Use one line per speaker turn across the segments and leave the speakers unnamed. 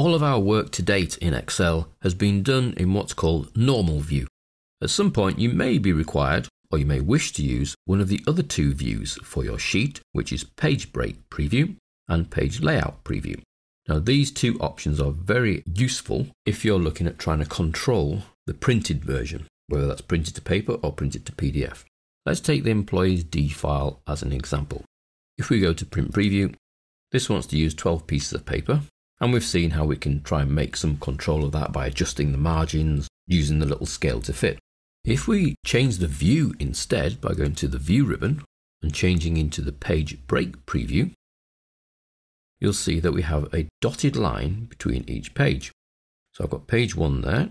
all of our work to date in Excel has been done in what's called normal view. At some point you may be required or you may wish to use one of the other two views for your sheet, which is page break preview and page layout preview. Now these two options are very useful if you're looking at trying to control the printed version, whether that's printed to paper or printed to PDF. Let's take the employees D file as an example. If we go to print preview, this wants to use 12 pieces of paper, and we've seen how we can try and make some control of that by adjusting the margins using the little scale to fit. If we change the view instead by going to the view ribbon and changing into the page break preview, you'll see that we have a dotted line between each page. So I've got page one there,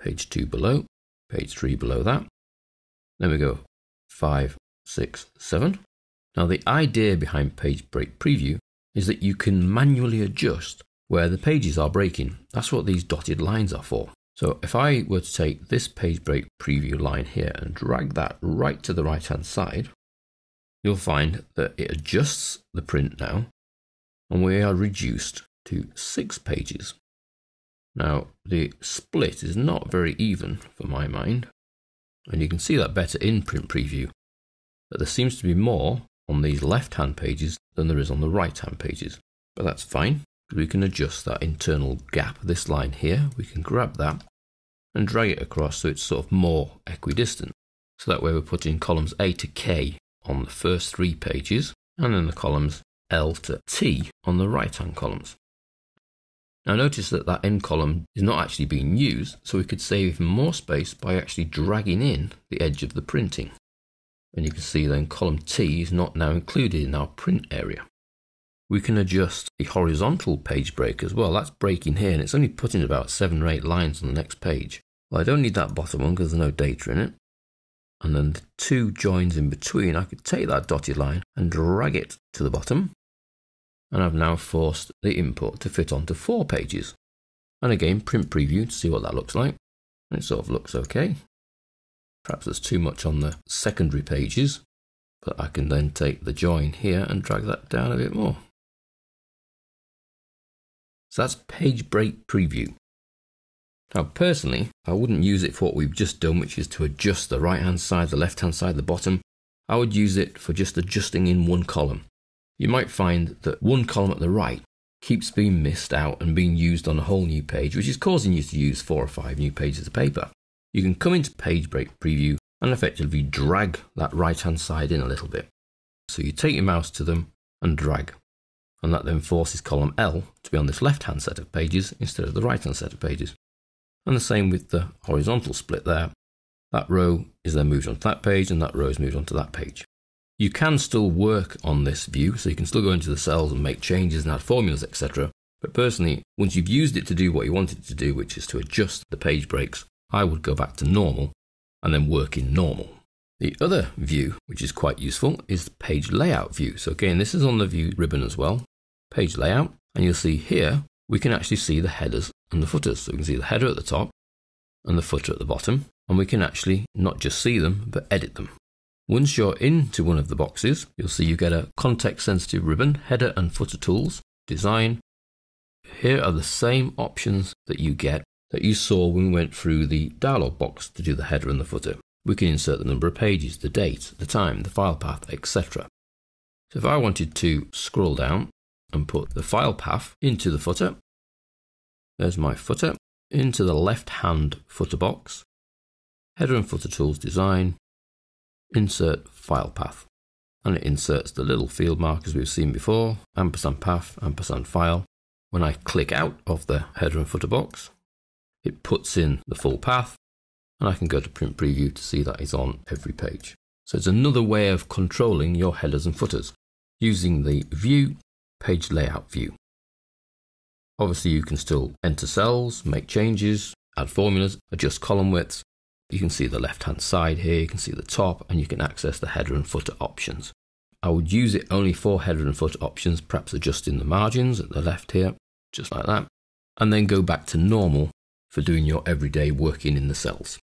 page two below, page three below that. Then we go five, six, seven. Now the idea behind page break preview is that you can manually adjust where the pages are breaking. That's what these dotted lines are for. So if I were to take this page break preview line here and drag that right to the right hand side, you'll find that it adjusts the print now and we are reduced to six pages. Now the split is not very even for my mind and you can see that better in print preview that there seems to be more on these left hand pages than there is on the right hand pages but that's fine we can adjust that internal gap, this line here, we can grab that and drag it across so it's sort of more equidistant. So that way we're putting columns A to K on the first three pages and then the columns L to T on the right hand columns. Now notice that that end column is not actually being used, so we could save even more space by actually dragging in the edge of the printing. And you can see then column T is not now included in our print area. We can adjust the horizontal page break as well. That's breaking here and it's only putting about seven or eight lines on the next page. Well, I don't need that bottom one because there's no data in it. And then the two joins in between, I could take that dotted line and drag it to the bottom. And I've now forced the input to fit onto four pages. And again, print preview to see what that looks like. And it sort of looks okay. Perhaps there's too much on the secondary pages, but I can then take the join here and drag that down a bit more. So that's page break preview. Now personally, I wouldn't use it for what we've just done, which is to adjust the right hand side, the left hand side, the bottom. I would use it for just adjusting in one column. You might find that one column at the right keeps being missed out and being used on a whole new page, which is causing you to use four or five new pages of paper. You can come into page break preview and effectively drag that right hand side in a little bit. So you take your mouse to them and drag and that then forces column L to be on this left hand set of pages instead of the right hand set of pages. And the same with the horizontal split there. That row is then moved onto that page and that row is moved onto that page. You can still work on this view, so you can still go into the cells and make changes and add formulas, etc. But personally, once you've used it to do what you wanted to do, which is to adjust the page breaks, I would go back to normal and then work in normal. The other view, which is quite useful, is the page layout view. So again, this is on the view ribbon as well page layout, and you'll see here we can actually see the headers and the footers. So we can see the header at the top and the footer at the bottom, and we can actually not just see them, but edit them. Once you're into one of the boxes, you'll see you get a context sensitive ribbon, header and footer tools, design. Here are the same options that you get that you saw when we went through the dialog box to do the header and the footer. We can insert the number of pages, the date, the time, the file path, etc. So if I wanted to scroll down and put the file path into the footer. There's my footer. Into the left hand footer box. Header and footer tools design. Insert file path. And it inserts the little field markers we've seen before, ampersand path, ampersand file. When I click out of the header and footer box, it puts in the full path, and I can go to print preview to see that it's on every page. So it's another way of controlling your headers and footers using the view page layout view. Obviously, you can still enter cells, make changes, add formulas, adjust column widths. You can see the left hand side here, you can see the top, and you can access the header and footer options. I would use it only for header and footer options, perhaps adjusting the margins at the left here, just like that, and then go back to normal for doing your everyday working in the cells.